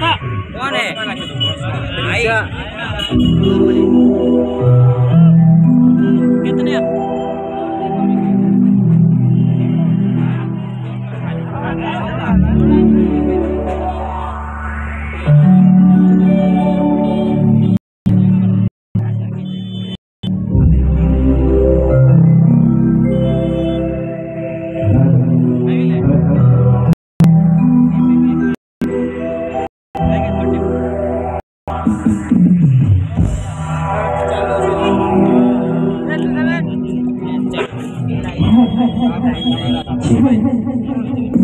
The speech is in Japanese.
Pak. bạn ơi! Thank you. はい